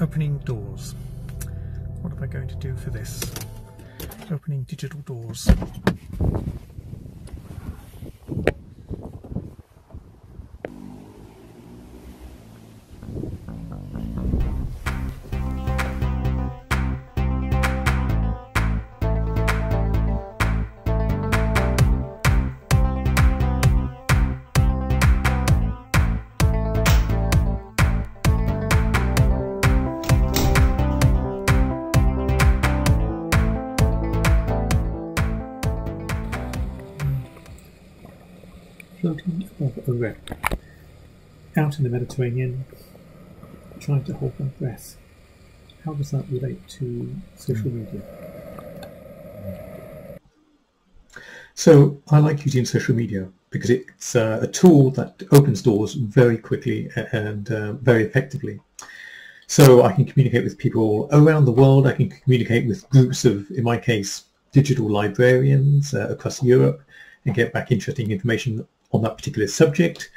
opening doors. What am I going to do for this? Opening digital doors. Floating above a wreck, out in the Mediterranean, trying to hold my breath. How does that relate to social media? So I like using social media because it's uh, a tool that opens doors very quickly and uh, very effectively. So I can communicate with people around the world. I can communicate with groups of, in my case, digital librarians uh, across Europe and get back interesting information on that particular subject.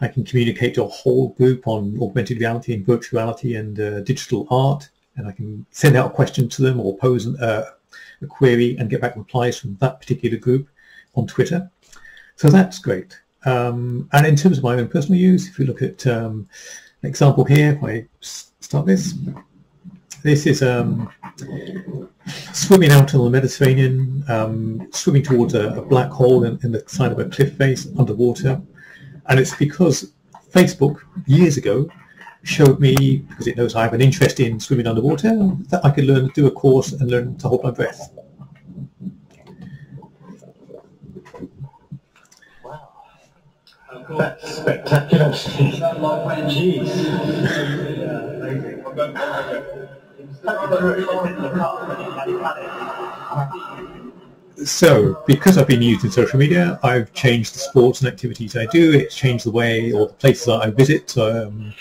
I can communicate to a whole group on augmented reality and virtuality and uh, digital art, and I can send out a question to them or pose an, uh, a query and get back replies from that particular group on Twitter. So that's great. Um, and in terms of my own personal use, if you look at um, an example here, if I start this, this is um, swimming out in the Mediterranean, um, swimming towards a, a black hole in, in, the side of a cliff face underwater. And it's because Facebook, years ago, showed me, because it knows I have an interest in swimming underwater, that I could learn to do a course and learn to hold my breath. Wow. That's spectacular. like when cheese. So, because I've been using social media, I've changed the sports and activities I do. It's changed the way or the places that I visit um,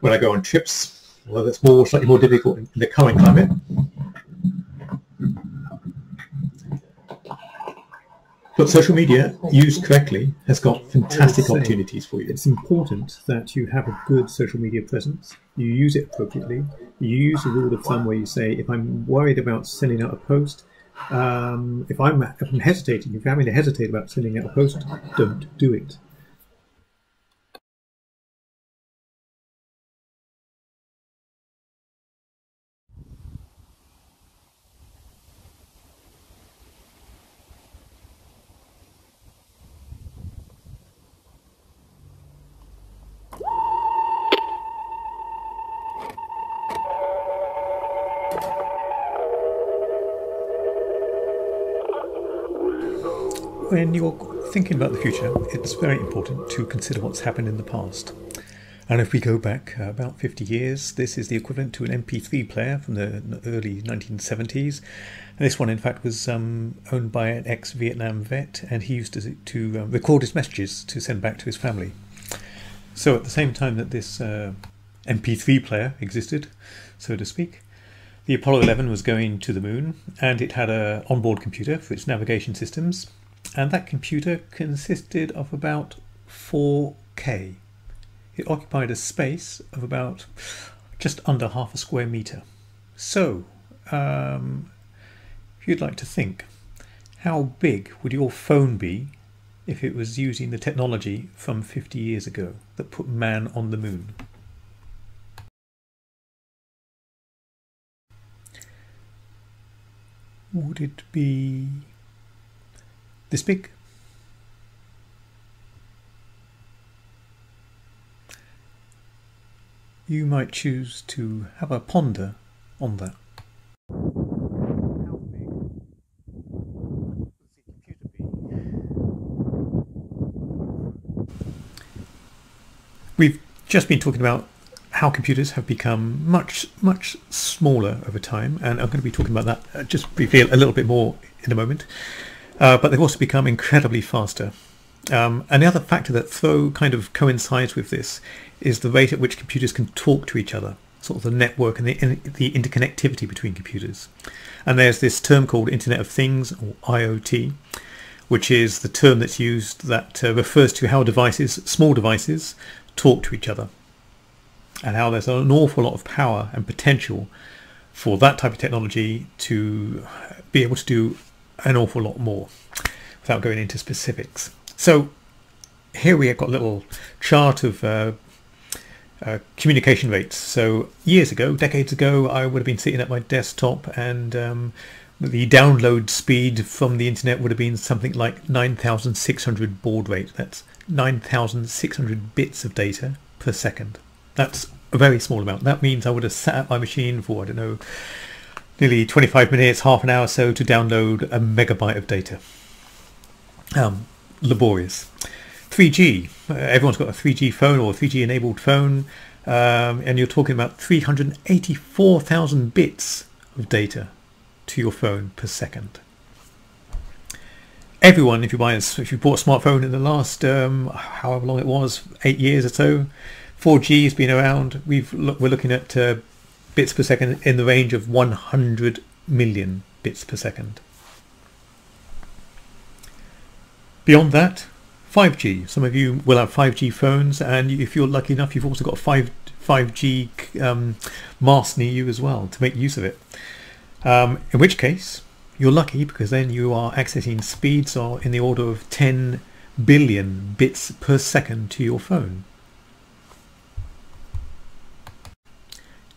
when I go on trips. Well, that's more slightly more difficult in the current climate. But social media, used correctly, has got fantastic opportunities for you. It's important that you have a good social media presence. You use it appropriately. You use a rule of thumb where you say, if I'm worried about sending out a post, um, if, I'm, if I'm hesitating, if you're having to hesitate about sending out a post, don't do it. When you're thinking about the future, it's very important to consider what's happened in the past. And if we go back uh, about 50 years, this is the equivalent to an MP3 player from the early 1970s. And this one, in fact, was um, owned by an ex-Vietnam vet, and he used to, to uh, record his messages to send back to his family. So at the same time that this uh, MP3 player existed, so to speak, the Apollo 11 was going to the moon, and it had an onboard computer for its navigation systems, and that computer consisted of about 4K. It occupied a space of about just under half a square meter. So, um, if you'd like to think, how big would your phone be if it was using the technology from 50 years ago that put man on the moon? Would it be this big. You might choose to have a ponder on that. We've just been talking about how computers have become much, much smaller over time, and I'm going to be talking about that uh, just briefly a little bit more in a moment. Uh, but they've also become incredibly faster. Um, and the other factor that throw kind of coincides with this is the rate at which computers can talk to each other, sort of the network and the, the interconnectivity between computers. And there's this term called Internet of Things, or IoT, which is the term that's used that uh, refers to how devices, small devices, talk to each other. and how there's an awful lot of power and potential for that type of technology to be able to do an awful lot more without going into specifics. So here we have got a little chart of uh, uh, communication rates. So years ago, decades ago, I would have been sitting at my desktop and um, the download speed from the internet would have been something like 9,600 baud rate. That's 9,600 bits of data per second. That's a very small amount. That means I would have sat at my machine for, I don't know, nearly 25 minutes, half an hour or so to download a megabyte of data. Um, laborious. 3G. Uh, everyone's got a 3G phone or a 3G enabled phone, um, and you're talking about 384,000 bits of data to your phone per second. Everyone, if you buy, a, if you bought a smartphone in the last, um, however long it was, eight years or so, 4G has been around. We've we're looking at uh, bits per second in the range of 100 million bits per second. Beyond that, 5G. Some of you will have 5G phones, and if you're lucky enough, you've also got a 5 5G um, near you as well to make use of it. Um, in which case, you're lucky because then you are accessing speeds of in the order of 10 billion bits per second to your phone.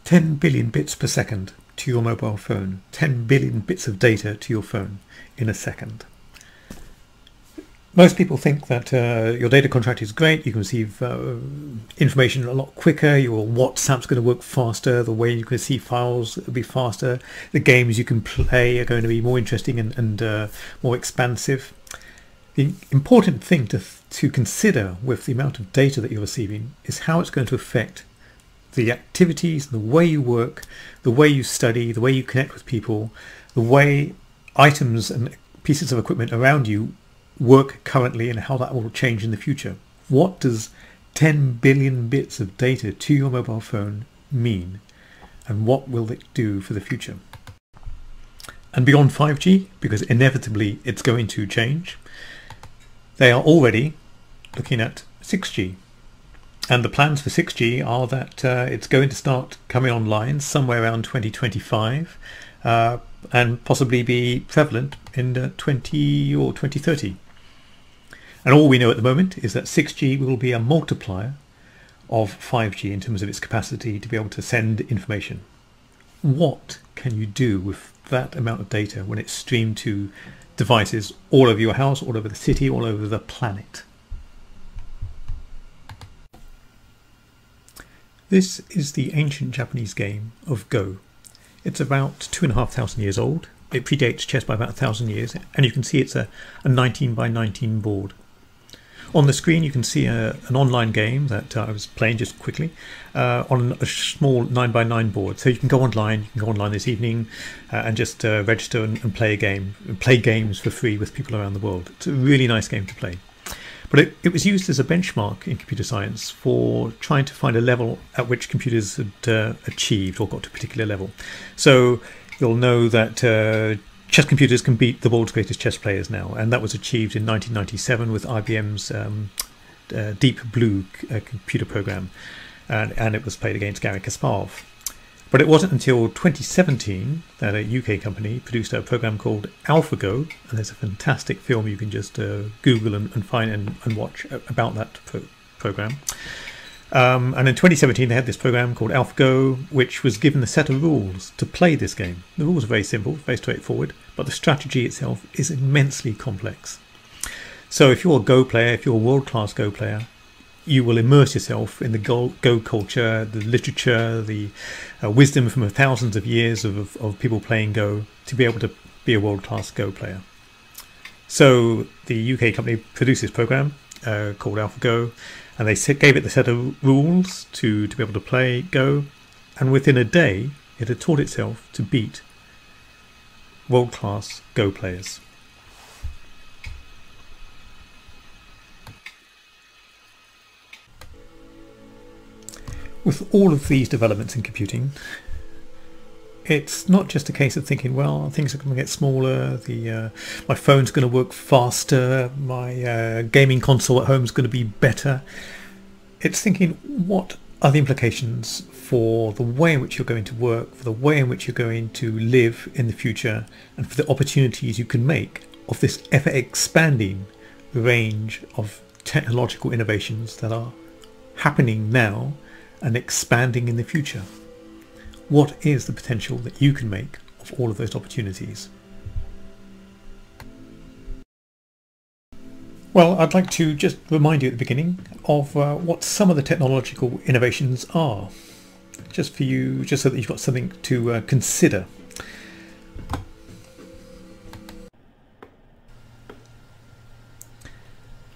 10 billion bits per second to your mobile phone. 10 billion bits of data to your phone in a second most people think that uh, your data contract is great. You can receive uh, information a lot quicker. Your WhatsApp's going to work faster. The way you can see files will be faster. The games you can play are going to be more interesting and, and uh, more expansive. The important thing to, to consider with the amount of data that you're receiving is how it's going to affect the activities, the way you work, the way you study, the way you connect with people, the way items and pieces of equipment around you work currently and how that will change in the future. What does 10 billion bits of data to your mobile phone mean? And what will it do for the future? And beyond 5G, because inevitably it's going to change, they are already looking at 6G. And the plans for 6G are that uh, it's going to start coming online somewhere around 2025 uh, and possibly be prevalent in uh, 20 or 2030. And all we know at the moment is that 6G will be a multiplier of 5G in terms of its capacity to be able to send information. What can you do with that amount of data when it's streamed to devices all over your house, all over the city, all over the planet? This is the ancient Japanese game of Go. It's about two and a half thousand years old. It predates chess by about a thousand years, and you can see it's a, a 19 by 19 board. On the screen, you can see a, an online game that uh, I was playing just quickly uh, on a small 9 by 9 board. So you can go online, you can go online this evening uh, and just uh, register and, and, play a game, play games for free with people around the world. It's a really nice game to play. But it, it was used as a benchmark in computer science for trying to find a level at which computers had uh, achieved or got to a particular level. So you'll know that uh, chess computers can beat the world's greatest chess players now, and that was achieved in 1997 with IBM's um, uh, Deep Blue uh, computer program, and, and it was played against Garry Kasparov. But it wasn't until 2017 that a UK company produced a program called AlphaGo, and there's a fantastic film you can just uh, Google and, and, find and, and watch about that pro- program. Um, and in 2017, they had this program called AlphaGo, which was given a set of rules to play this game. The rules are very simple, very straightforward, but the strategy itself is immensely complex. So if you're a Go player, if you're a world-class Go player, you will immerse yourself in the Go, Go culture, the literature, the uh, wisdom from thousands of years of, of people playing Go to be able to be a world-class Go player. So the UK company produced this program uh, called AlphaGo and they gave it the set of rules to, to be able to play Go, and within a day it had taught itself to beat world class Go players. With all of these developments in computing, it's not just a case of thinking, well, things are going to get smaller. The uh, my phone's going to work faster. My uh, gaming console at home is going to be better. It's thinking, what are the implications for the way in which you're going to work, for the way in which you're going to live in the future, and for the opportunities you can make of this ever expanding range of technological innovations that are happening now and expanding in the future. What is the potential that you can make of all of those opportunities? Well, I'd like to just remind you at the beginning of uh, what some of the technological innovations are, just for you, just so that you've got something to uh, consider.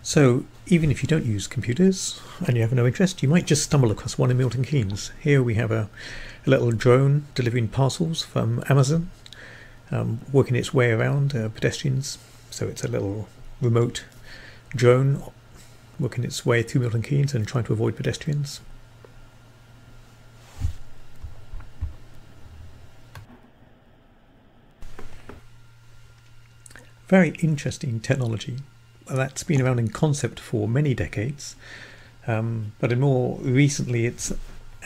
So, even if you don't use computers and you have no interest, you might just stumble across one in Milton Keynes. Here we have a, a little drone delivering parcels from Amazon, um, working its way around uh, pedestrians. So it's a little remote drone working its way through Milton Keynes and trying to avoid pedestrians. Very interesting technology that's been around in concept for many decades, um, but in more recently it's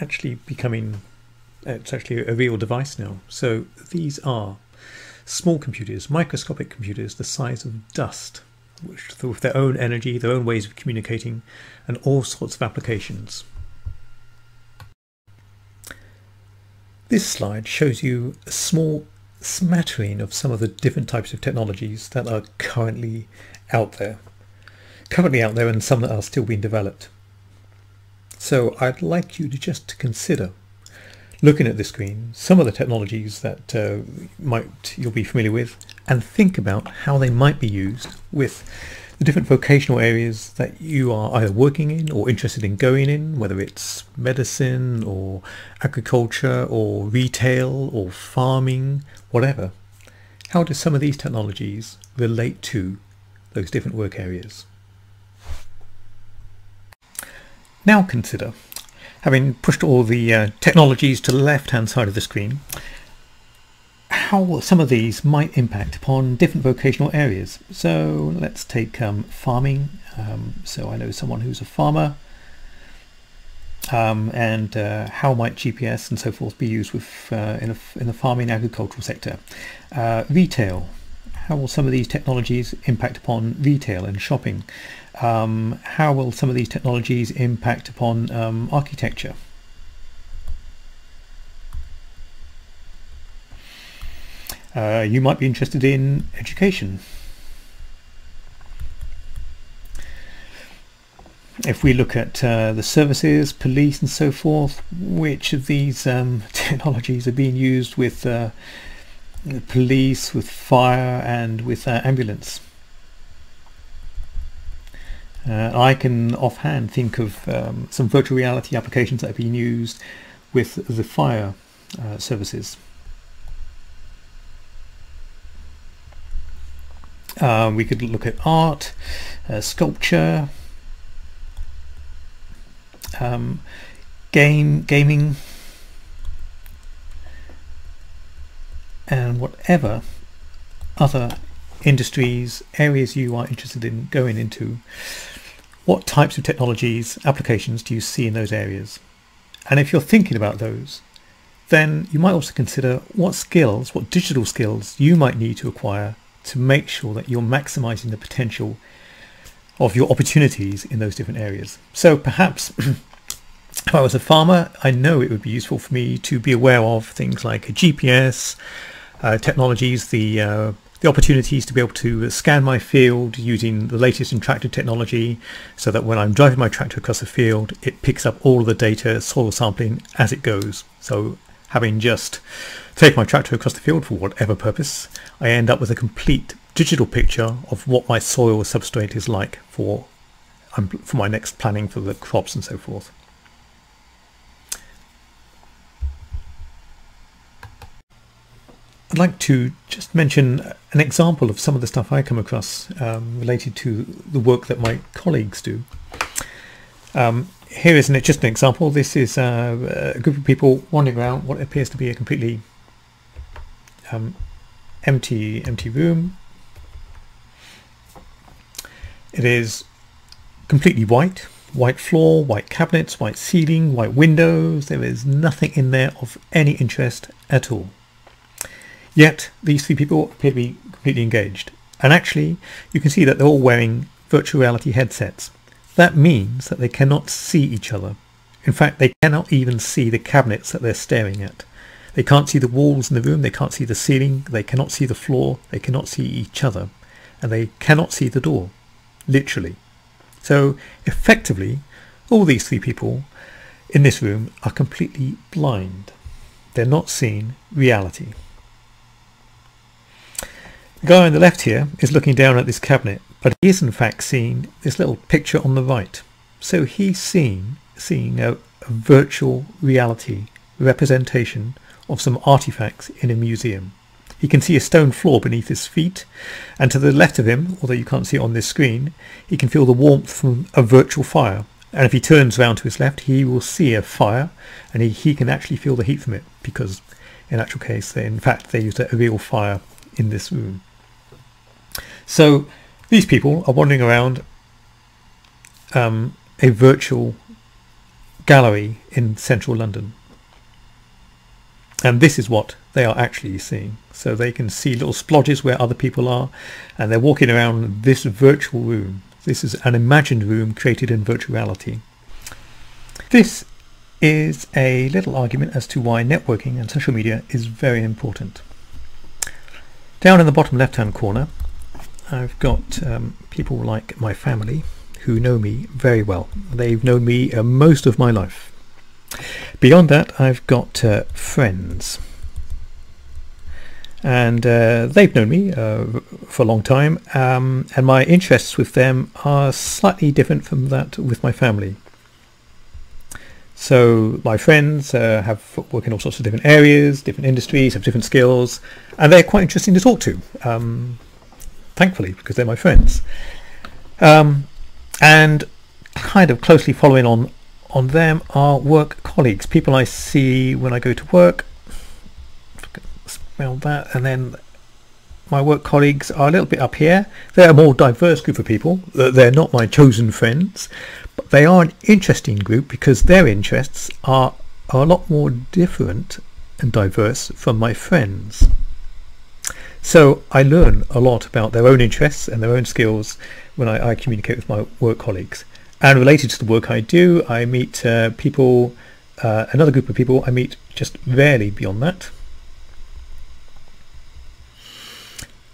actually becoming it's actually a real device now. So these are small computers, microscopic computers the size of dust which with their own energy, their own ways of communicating, and all sorts of applications. This slide shows you a small smattering of some of the different types of technologies that are currently out there. Currently out there and some that are still being developed. So I'd like you to just consider looking at the screen some of the technologies that uh, might you'll be familiar with and think about how they might be used with the different vocational areas that you are either working in or interested in going in, whether it's medicine or agriculture or retail or farming, whatever. How do some of these technologies relate to those different work areas? Now consider having pushed all the uh, technologies to the left hand side of the screen, how some of these might impact upon different vocational areas. So let's take um, farming. Um, so I know someone who's a farmer. Um, and uh, how might GPS and so forth be used with uh, in, a, in the farming agricultural sector? Uh, retail. How will some of these technologies impact upon retail and shopping? Um, how will some of these technologies impact upon um, architecture? Uh, you might be interested in education. If we look at uh, the services, police and so forth, which of these um, technologies are being used with uh, police, with fire and with uh, ambulance? Uh, I can offhand think of um, some virtual reality applications that have been used with the fire uh, services. Um, we could look at art, uh, sculpture, um, game, gaming, and whatever other industries, areas you are interested in going into what types of technologies, applications do you see in those areas? And if you're thinking about those, then you might also consider what skills, what digital skills you might need to acquire to make sure that you're maximizing the potential of your opportunities in those different areas. So perhaps if I was a farmer, I know it would be useful for me to be aware of things like a GPS, uh, technologies, the uh, the opportunities to be able to scan my field using the latest in tractor technology so that when I'm driving my tractor across the field it picks up all of the data soil sampling as it goes so having just taken my tractor across the field for whatever purpose I end up with a complete digital picture of what my soil substrate is like for um, for my next planning for the crops and so forth. I'd like to just mention an example of some of the stuff I come across um, related to the work that my colleagues do. Um, here is an, just an example. This is uh, a group of people wandering around what appears to be a completely um, empty, empty room. It is completely white. white floor, white cabinets, white ceiling, white windows. There is nothing in there of any interest at all. Yet these three people appear to be completely engaged. And actually, you can see that they're all wearing virtual reality headsets. That means that they cannot see each other. In fact, they cannot even see the cabinets that they're staring at. They can't see the walls in the room, they can't see the ceiling, they cannot see the floor, they cannot see each other, and they cannot see the door, literally. So effectively, all these three people in this room are completely blind. They're not seeing reality. The guy on the left here is looking down at this cabinet, but he is in fact seeing this little picture on the right. So he's seen, seeing a, a virtual reality representation of some artifacts in a museum. He can see a stone floor beneath his feet, and to the left of him, although you can't see it on this screen, he can feel the warmth from a virtual fire. And if he turns round to his left, he will see a fire, and he, he can actually feel the heat from it, because in actual case, they, in fact, they used a real fire in this room. So these people are wandering around um, a virtual gallery in central London. And this is what they are actually seeing. So they can see little splodges where other people are, and they're walking around this virtual room. This is an imagined room created in virtuality. This is a little argument as to why networking and social media is very important. Down in the bottom left hand corner, I've got um, people like my family who know me very well. They've known me uh, most of my life. Beyond that, I've got uh, friends. And uh, they've known me uh, for a long time, um, and my interests with them are slightly different from that with my family. So my friends uh, have work in all sorts of different areas, different industries, have different skills, and they're quite interesting to talk to. Um, thankfully, because they're my friends. Um, and kind of closely following on on them are work colleagues, people I see when I go to work. Spell that, and then my work colleagues are a little bit up here. They're a more diverse group of people. They're not my chosen friends, but they are an interesting group because their interests are, are a lot more different and diverse from my friends. So I learn a lot about their own interests and their own skills when I, I communicate with my work colleagues. And related to the work I do, I meet uh, people, uh, another group of people I meet just rarely beyond that.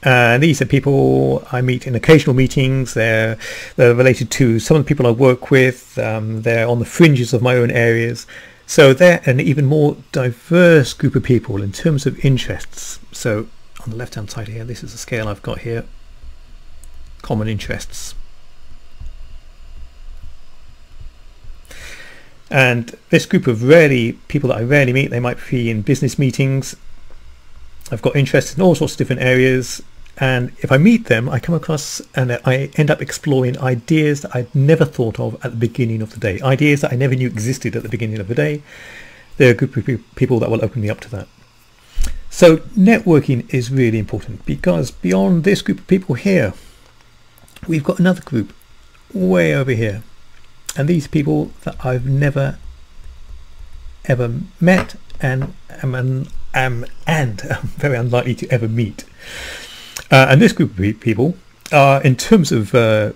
And these are people I meet in occasional meetings. They're, they're related to some of the people I work with. Um, they're on the fringes of my own areas. So they're an even more diverse group of people in terms of interests. So on the left hand side here, this is the scale I've got here. Common interests. And this group of rarely people that I rarely meet, they might be in business meetings. I've got interests in all sorts of different areas. And if I meet them, I come across and I end up exploring ideas that I'd never thought of at the beginning of the day. Ideas that I never knew existed at the beginning of the day. There are a group of people that will open me up to that. So networking is really important because beyond this group of people here, we've got another group way over here and these people that I've never ever met and am, am, am and am very unlikely to ever meet. Uh, and this group of people are, in terms of uh,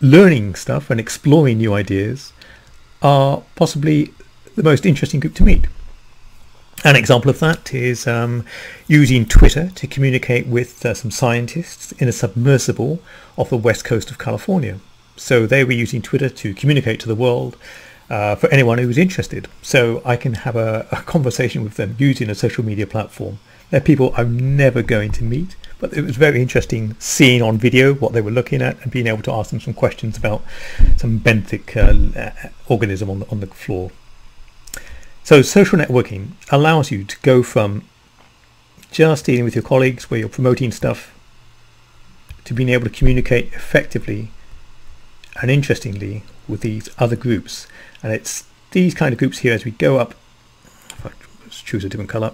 learning stuff and exploring new ideas, are possibly the most interesting group to meet. An example of that is um, using Twitter to communicate with uh, some scientists in a submersible off the west coast of California. So they were using Twitter to communicate to the world uh, for anyone who was interested. So I can have a, a, conversation with them using a social media platform. They're people I'm never going to meet, but it was very interesting seeing on video what they were looking at and being able to ask them some questions about some benthic uh, organism on on the floor. So social networking allows you to go from just dealing with your colleagues where you're promoting stuff to being able to communicate effectively and interestingly with these other groups. And it's these kind of groups here as we go up if I choose a different color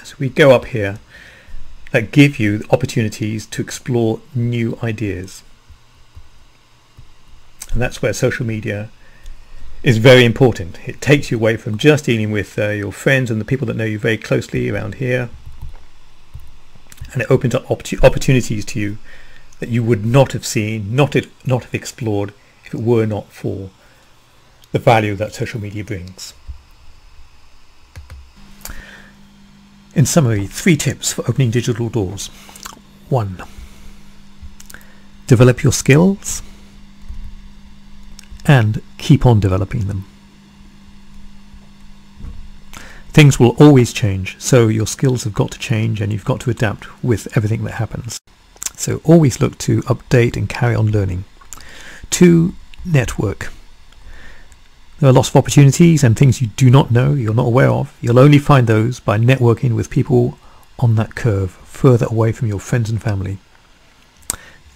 as we go up here that give you opportunities to explore new ideas. And that's where social media is very important. It takes you away from just dealing with uh, your friends and the people that know you very closely around here. And it opens up opportunities to you that you would not have seen, not have, not have explored if it were not for the value that social media brings. In summary, three tips for opening digital doors. One, develop your skills and keep on developing them. Things will always change, so your skills have got to change and you've got to adapt with everything that happens. So always look to update and carry on learning. Two, network. There are lots of opportunities and things you do not know, you're not aware of. You'll only find those by networking with people on that curve, further away from your friends and family.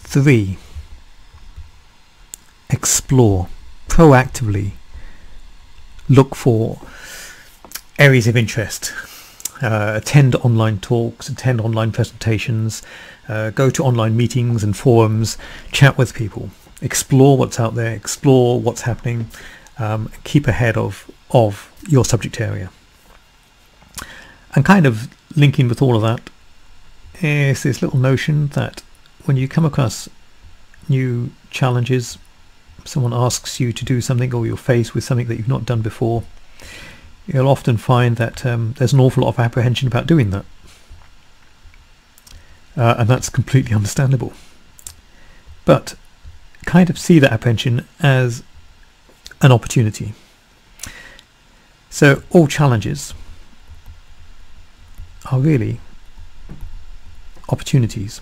Three, explore proactively look for areas of interest. Uh, attend online talks, attend online presentations, uh, go to online meetings and forums, chat with people, explore what's out there, explore what's happening, um, keep ahead of, of your subject area. And kind of linking with all of that is this little notion that when you come across new challenges, someone asks you to do something or you're faced with something that you've not done before, you'll often find that um, there's an awful lot of apprehension about doing that. Uh, and that's completely understandable. But kind of see that apprehension as an opportunity. So all challenges are really opportunities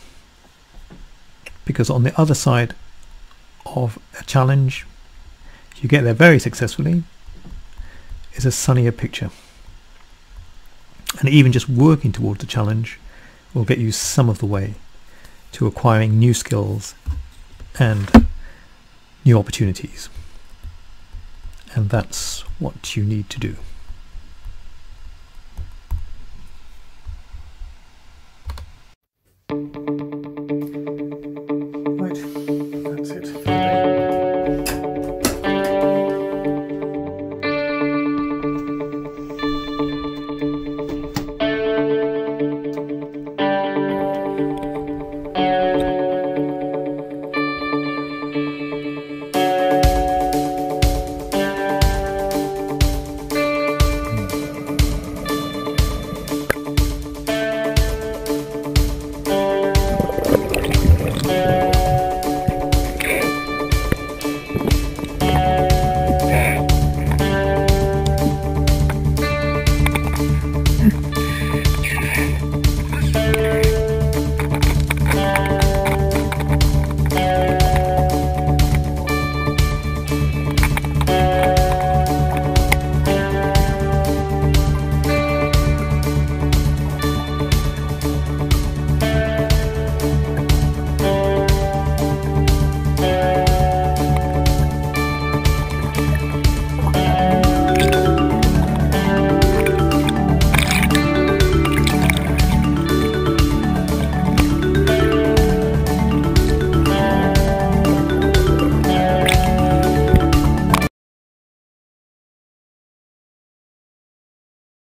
because on the other side of a challenge, you get there very successfully, is a sunnier picture. And even just working towards the challenge will get you some of the way to acquiring new skills and new opportunities. And that's what you need to do.